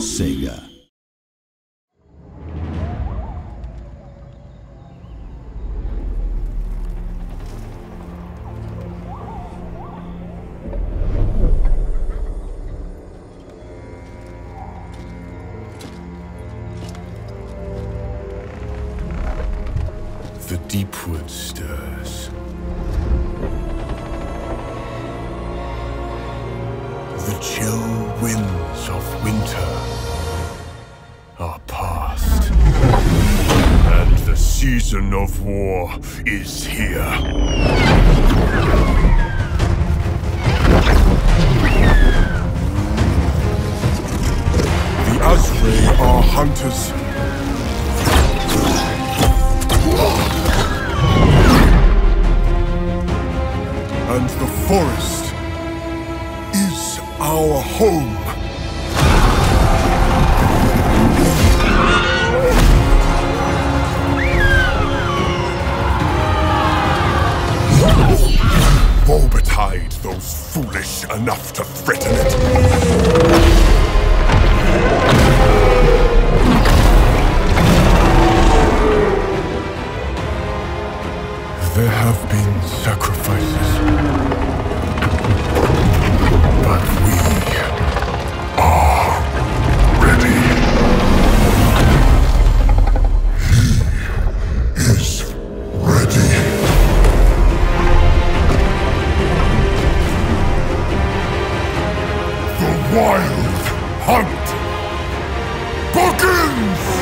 Sega. The deepwood stirs. Chill winds of winter are past. And the season of war is here. The Asrai are hunters and the forest our home. Forbetide those foolish enough to threaten it. There have been sacrifices. Wild Hunt begins!